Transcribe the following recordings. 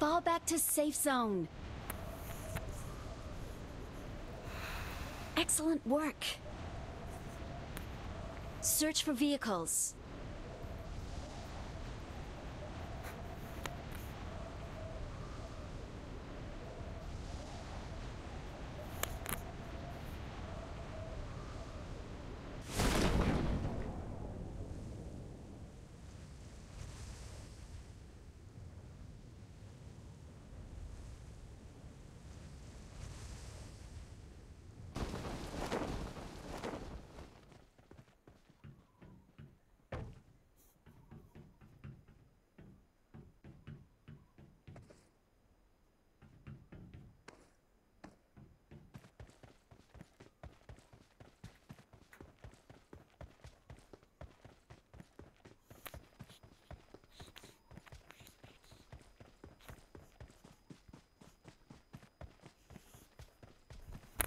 Fall back to safe zone. Excellent work. Search for vehicles.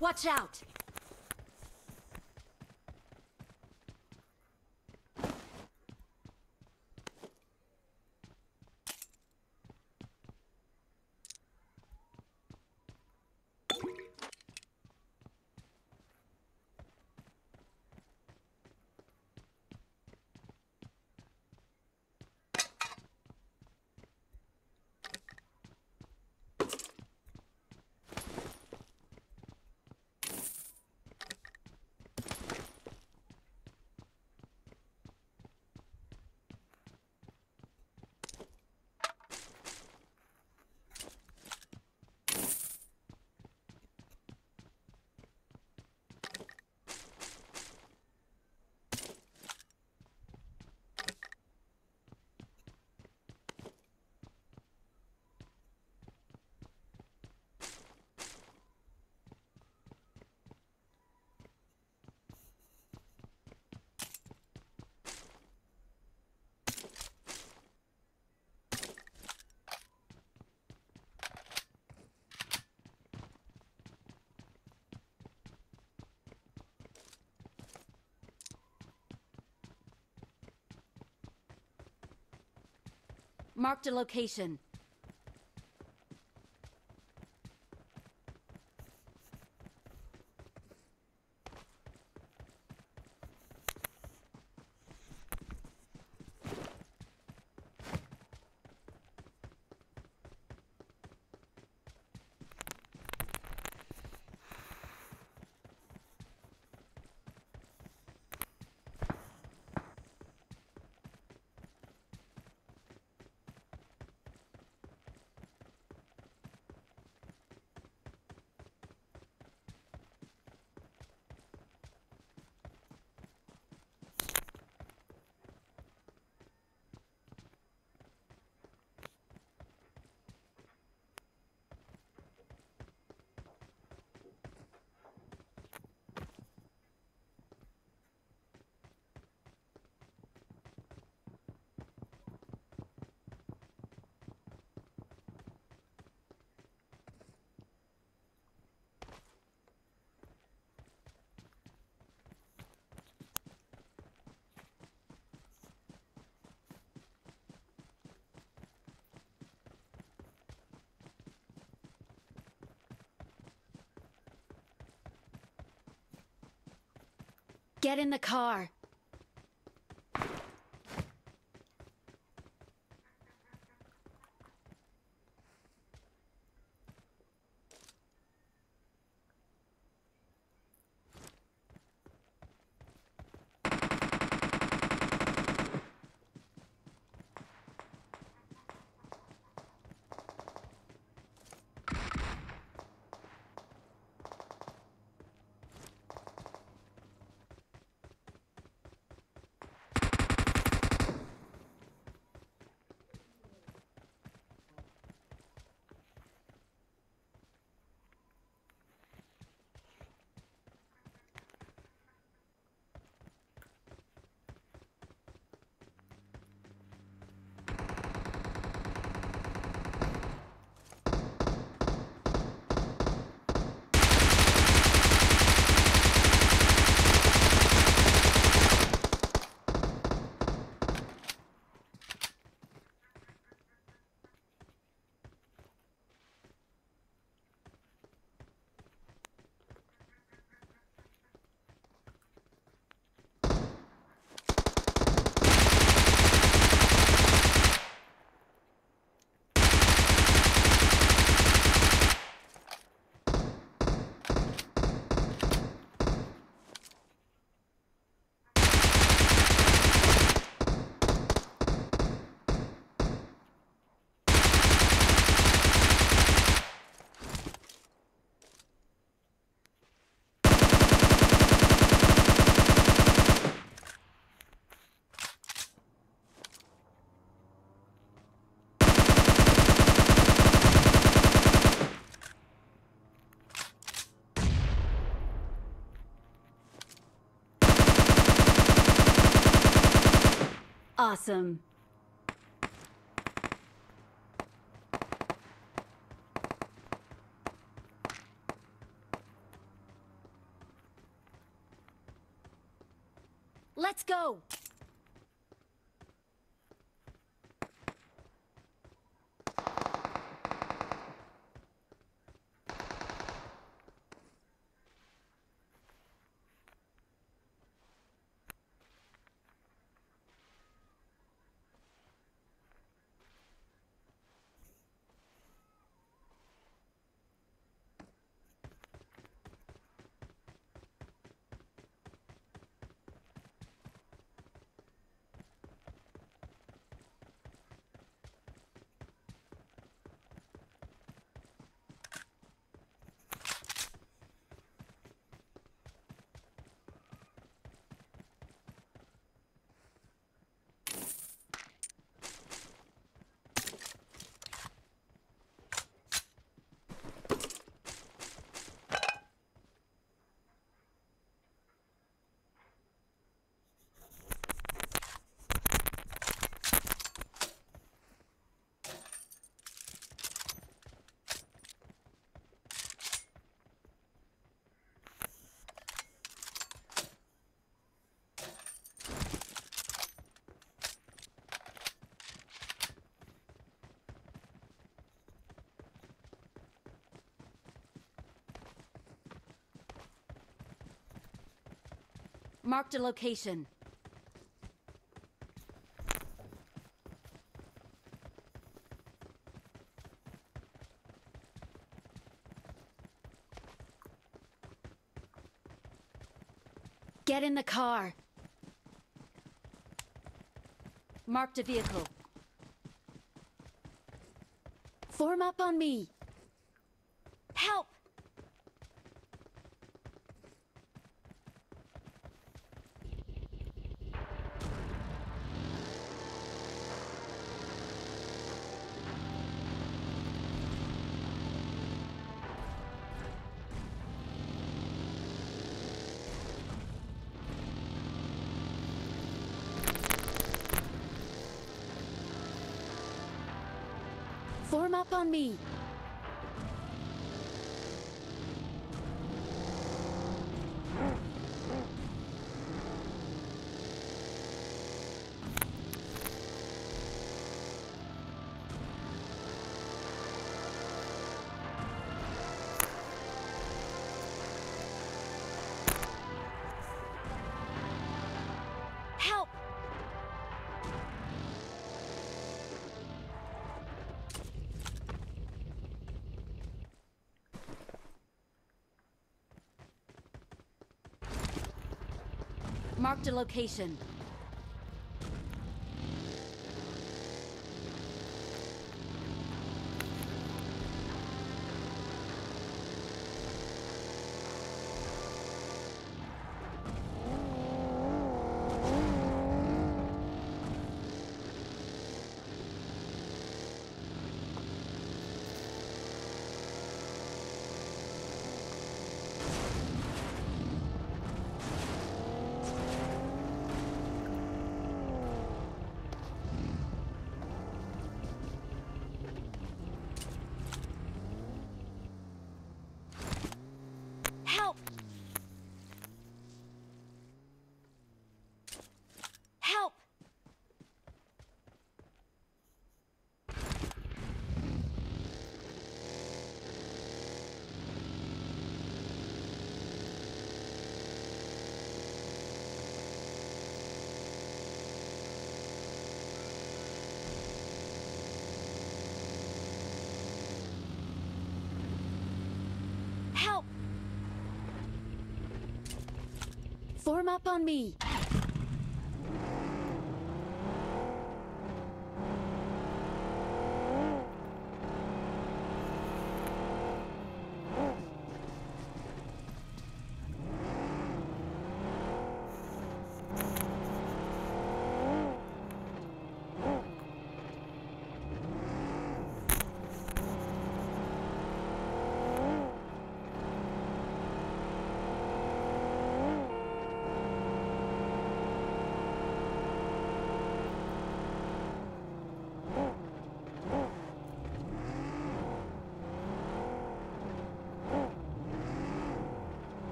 Watch out! Marked a location. Get in the car. Awesome. Let's go! Marked a location. Get in the car. Marked a vehicle. Form up on me. Form up on me. Marked a location. Form up on me.